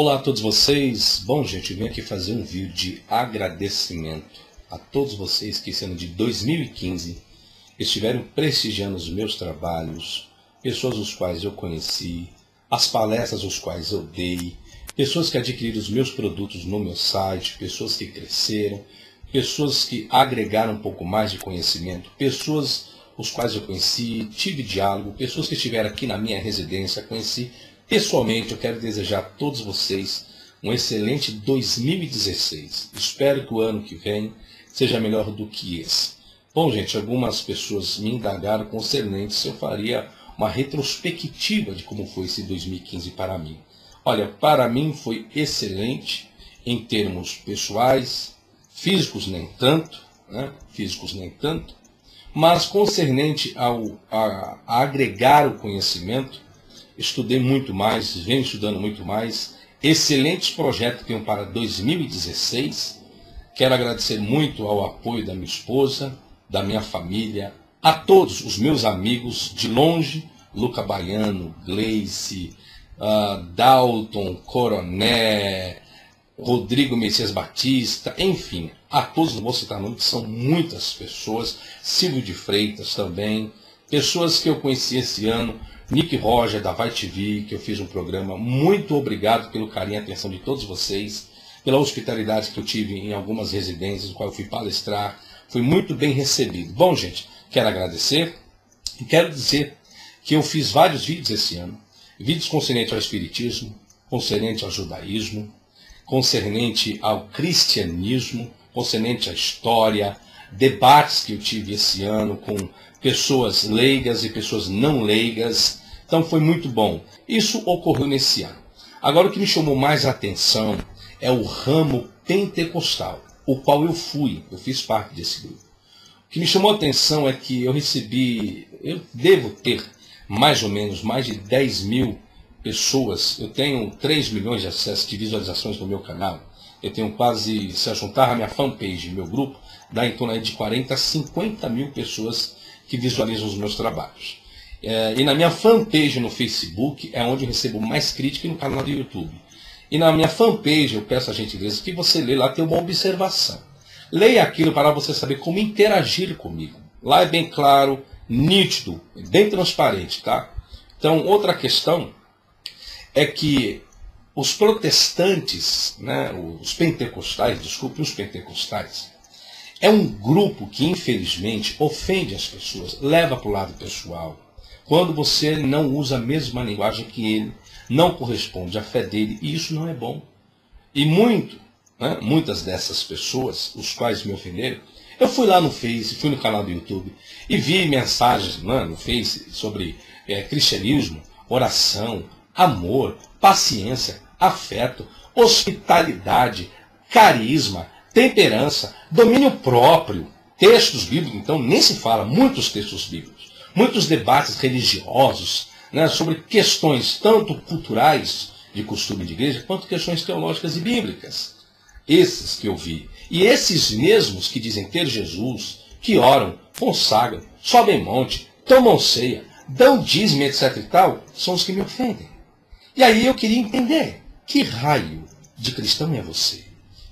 Olá a todos vocês. Bom, gente, vim aqui fazer um vídeo de agradecimento a todos vocês que esse ano de 2015 estiveram prestigiando os meus trabalhos, pessoas os quais eu conheci, as palestras os quais eu dei, pessoas que adquiriram os meus produtos no meu site, pessoas que cresceram, pessoas que agregaram um pouco mais de conhecimento, pessoas os quais eu conheci, tive diálogo, pessoas que estiveram aqui na minha residência, conheci Pessoalmente, eu quero desejar a todos vocês um excelente 2016. Espero que o ano que vem seja melhor do que esse. Bom, gente, algumas pessoas me indagaram concernente se eu faria uma retrospectiva de como foi esse 2015 para mim. Olha, para mim foi excelente em termos pessoais, físicos nem tanto, né? físicos nem tanto, mas concernente ao, a, a agregar o conhecimento, estudei muito mais, venho estudando muito mais. Excelentes projetos que tenho para 2016. Quero agradecer muito ao apoio da minha esposa, da minha família, a todos os meus amigos de longe, Luca Baiano, Gleice, uh, Dalton, Coroné, Rodrigo Messias Batista, enfim, a todos, não vou citar nome, que são muitas pessoas, Silvio de Freitas também, pessoas que eu conheci esse ano, Nick Roger, da Vai TV, que eu fiz um programa. Muito obrigado pelo carinho e atenção de todos vocês, pela hospitalidade que eu tive em algumas residências, no qual eu fui palestrar. Fui muito bem recebido. Bom, gente, quero agradecer e quero dizer que eu fiz vários vídeos esse ano. Vídeos concernentes ao Espiritismo, concernente ao Judaísmo, concernente ao Cristianismo, concernente à história, debates que eu tive esse ano com pessoas leigas e pessoas não leigas. Então foi muito bom. Isso ocorreu nesse ano. Agora o que me chamou mais a atenção é o ramo pentecostal, o qual eu fui, eu fiz parte desse grupo. O que me chamou a atenção é que eu recebi, eu devo ter mais ou menos mais de 10 mil pessoas, eu tenho 3 milhões de acessos de visualizações no meu canal, eu tenho quase, se eu juntar a minha fanpage, meu grupo, dá em torno de 40 a 50 mil pessoas que visualizam os meus trabalhos. É, e na minha fanpage no Facebook é onde eu recebo mais crítica e no canal do YouTube. E na minha fanpage eu peço a gentileza que você lê lá, tem uma observação. Leia aquilo para você saber como interagir comigo. Lá é bem claro, nítido, bem transparente, tá? Então, outra questão é que os protestantes, né, os pentecostais, desculpe, os pentecostais, é um grupo que, infelizmente, ofende as pessoas, leva para o lado pessoal. Quando você não usa a mesma linguagem que ele, não corresponde à fé dele, e isso não é bom. E muito, né, muitas dessas pessoas, os quais me ofenderam, eu fui lá no Face, fui no canal do YouTube e vi mensagens né, no Face sobre é, cristianismo, oração, amor, paciência, afeto, hospitalidade, carisma, temperança, domínio próprio, textos bíblicos, então nem se fala, muitos textos bíblicos, muitos debates religiosos né, sobre questões tanto culturais de costume de igreja, quanto questões teológicas e bíblicas. Esses que eu vi. E esses mesmos que dizem ter Jesus, que oram, consagram, sobem monte, tomam ceia, dão dízimo, etc e tal, são os que me ofendem. E aí eu queria entender, que raio de cristão é você?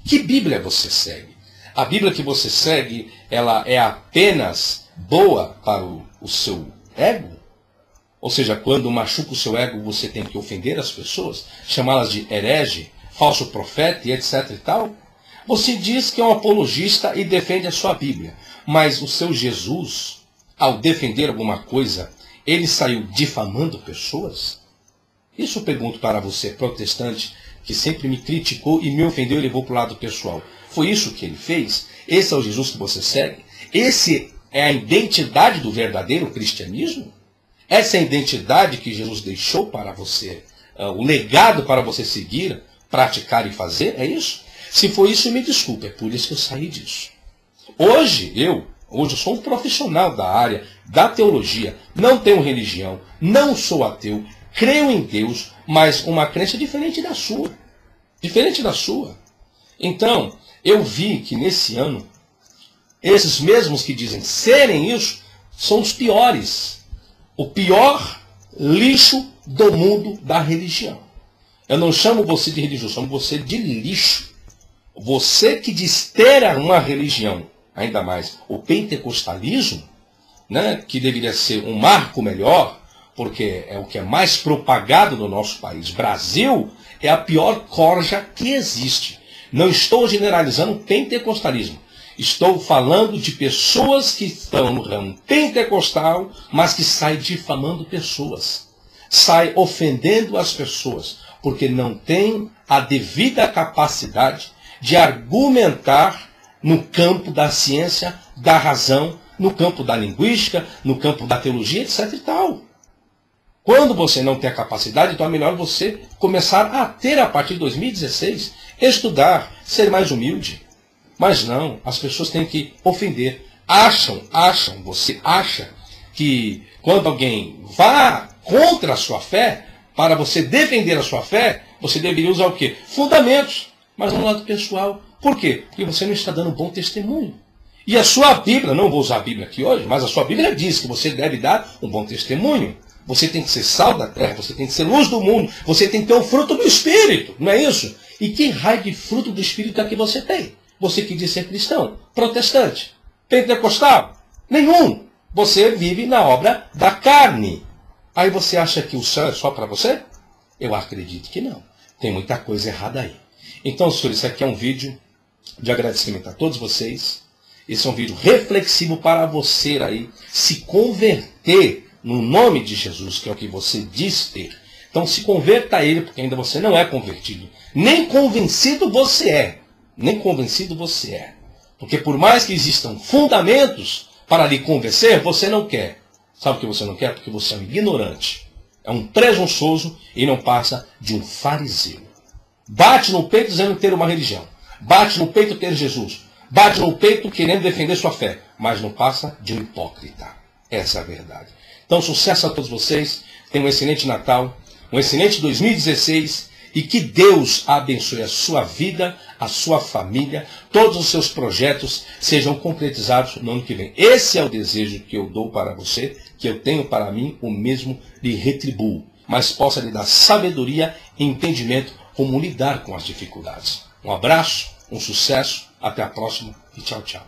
Que Bíblia você segue? A Bíblia que você segue, ela é apenas boa para o, o seu ego? Ou seja, quando machuca o seu ego, você tem que ofender as pessoas, chamá-las de herege, falso profeta e etc e tal? Você diz que é um apologista e defende a sua Bíblia, mas o seu Jesus, ao defender alguma coisa, ele saiu difamando pessoas? Isso eu pergunto para você, protestante, que sempre me criticou e me ofendeu e levou para o lado pessoal. Foi isso que ele fez? Esse é o Jesus que você segue? Esse é a identidade do verdadeiro cristianismo? Essa é a identidade que Jesus deixou para você, uh, o legado para você seguir, praticar e fazer? É isso? Se for isso, me desculpe, é por isso que eu saí disso. Hoje, eu, hoje eu sou um profissional da área da teologia, não tenho religião, não sou ateu, creio em Deus, mas uma crença diferente da sua. Diferente da sua. Então, eu vi que nesse ano, esses mesmos que dizem serem isso, são os piores. O pior lixo do mundo da religião. Eu não chamo você de religioso, chamo você de lixo. Você que diz ter uma religião, ainda mais o pentecostalismo, né, que deveria ser um marco melhor, porque é o que é mais propagado no nosso país. Brasil é a pior corja que existe. Não estou generalizando pentecostalismo. Estou falando de pessoas que estão no ramo pentecostal, mas que saem difamando pessoas. Sai ofendendo as pessoas, porque não tem a devida capacidade de argumentar no campo da ciência, da razão, no campo da linguística, no campo da teologia, etc e tal. Quando você não tem a capacidade, então é melhor você começar a ter a partir de 2016, estudar, ser mais humilde. Mas não, as pessoas têm que ofender. Acham, acham, você acha que quando alguém vá contra a sua fé, para você defender a sua fé, você deveria usar o quê? Fundamentos. Mas no lado pessoal. Por quê? Porque você não está dando bom testemunho. E a sua Bíblia, não vou usar a Bíblia aqui hoje, mas a sua Bíblia diz que você deve dar um bom testemunho. Você tem que ser sal da terra, você tem que ser luz do mundo, você tem que ter o fruto do Espírito, não é isso? E que raio de fruto do Espírito é que você tem? Você que diz ser cristão, protestante, pentecostal, nenhum. Você vive na obra da carne. Aí você acha que o céu é só para você? Eu acredito que não. Tem muita coisa errada aí. Então, senhores, isso aqui é um vídeo de agradecimento a todos vocês. Esse é um vídeo reflexivo para você aí se converter no nome de Jesus, que é o que você diz ter. Então se converta a ele, porque ainda você não é convertido. Nem convencido você é. Nem convencido você é. Porque por mais que existam fundamentos para lhe convencer, você não quer. Sabe o que você não quer? Porque você é um ignorante. É um presunçoso e não passa de um fariseu. Bate no peito dizendo ter uma religião. Bate no peito ter Jesus. Bate no peito querendo defender sua fé. Mas não passa de um hipócrita. Essa é a verdade. Então, sucesso a todos vocês. Tenham um excelente Natal, um excelente 2016 e que Deus abençoe a sua vida, a sua família, todos os seus projetos sejam concretizados no ano que vem. Esse é o desejo que eu dou para você, que eu tenho para mim, o mesmo lhe retribuo, mas possa lhe dar sabedoria e entendimento como lidar com as dificuldades. Um abraço, um sucesso, até a próxima e tchau, tchau.